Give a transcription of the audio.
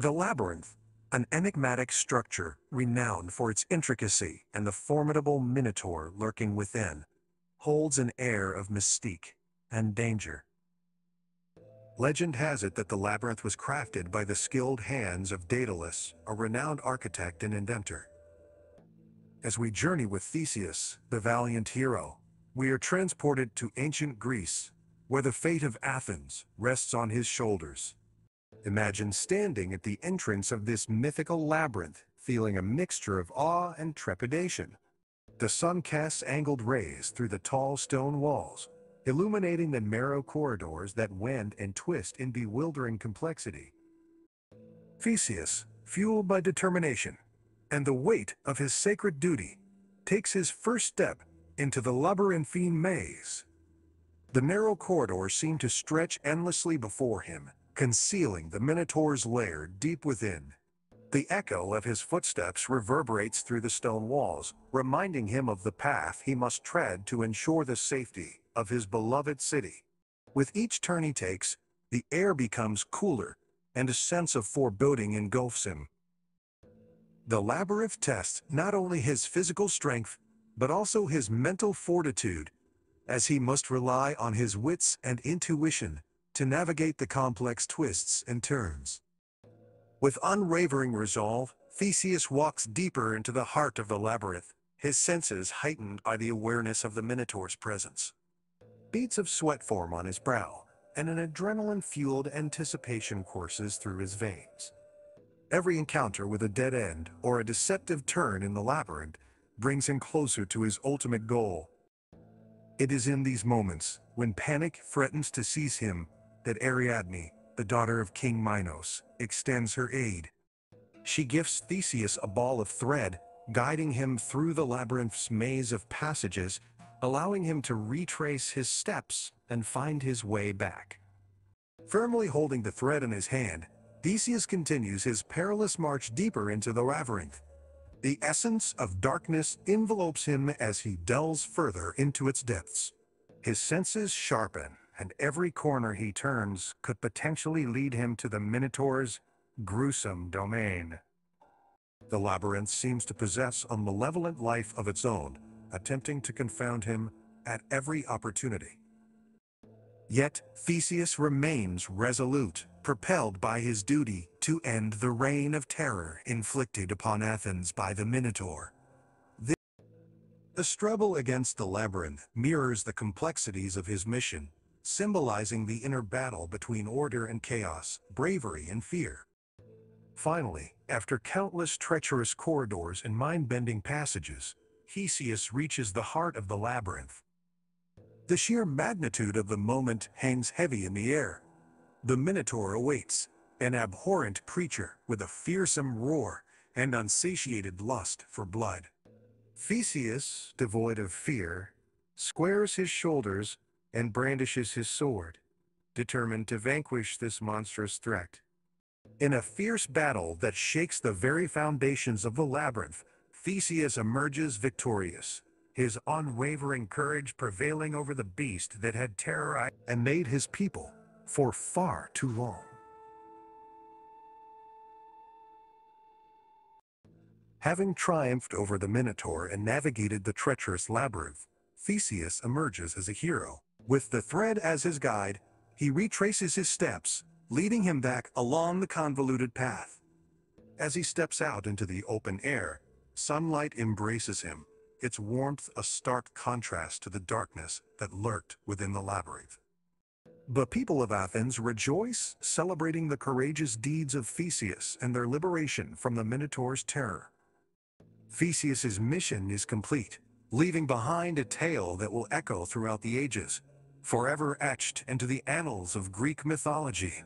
The labyrinth, an enigmatic structure renowned for its intricacy and the formidable minotaur lurking within, holds an air of mystique and danger. Legend has it that the labyrinth was crafted by the skilled hands of Daedalus, a renowned architect and inventor. As we journey with Theseus, the valiant hero, we are transported to ancient Greece, where the fate of Athens rests on his shoulders. Imagine standing at the entrance of this mythical labyrinth, feeling a mixture of awe and trepidation. The sun casts angled rays through the tall stone walls, illuminating the narrow corridors that wend and twist in bewildering complexity. Theseus, fueled by determination and the weight of his sacred duty, takes his first step into the labyrinthine maze. The narrow corridors seem to stretch endlessly before him, concealing the Minotaur's lair deep within. The echo of his footsteps reverberates through the stone walls, reminding him of the path he must tread to ensure the safety of his beloved city. With each turn he takes, the air becomes cooler, and a sense of foreboding engulfs him. The labyrinth tests not only his physical strength, but also his mental fortitude, as he must rely on his wits and intuition to navigate the complex twists and turns. With unwavering resolve, Theseus walks deeper into the heart of the labyrinth, his senses heightened by the awareness of the Minotaur's presence. Beads of sweat form on his brow, and an adrenaline-fueled anticipation courses through his veins. Every encounter with a dead end or a deceptive turn in the labyrinth brings him closer to his ultimate goal. It is in these moments, when panic threatens to seize him, that Ariadne, the daughter of King Minos, extends her aid. She gifts Theseus a ball of thread, guiding him through the labyrinth's maze of passages, allowing him to retrace his steps and find his way back. Firmly holding the thread in his hand, Theseus continues his perilous march deeper into the labyrinth. The essence of darkness envelopes him as he delves further into its depths. His senses sharpen, and every corner he turns could potentially lead him to the Minotaur's gruesome domain. The labyrinth seems to possess a malevolent life of its own, attempting to confound him at every opportunity. Yet Theseus remains resolute, propelled by his duty to end the reign of terror inflicted upon Athens by the Minotaur. The struggle against the labyrinth mirrors the complexities of his mission, symbolizing the inner battle between order and chaos, bravery and fear. Finally, after countless treacherous corridors and mind-bending passages, Theseus reaches the heart of the labyrinth. The sheer magnitude of the moment hangs heavy in the air. The Minotaur awaits, an abhorrent creature with a fearsome roar and unsatiated lust for blood. Theseus, devoid of fear, squares his shoulders and brandishes his sword, determined to vanquish this monstrous threat. In a fierce battle that shakes the very foundations of the labyrinth, Theseus emerges victorious, his unwavering courage prevailing over the beast that had terrorized and made his people for far too long. Having triumphed over the Minotaur and navigated the treacherous labyrinth, Theseus emerges as a hero. With the thread as his guide, he retraces his steps, leading him back along the convoluted path. As he steps out into the open air, sunlight embraces him, its warmth a stark contrast to the darkness that lurked within the labyrinth. The people of Athens rejoice, celebrating the courageous deeds of Theseus and their liberation from the Minotaur's terror. Theseus's mission is complete, leaving behind a tale that will echo throughout the ages, forever etched into the annals of Greek mythology.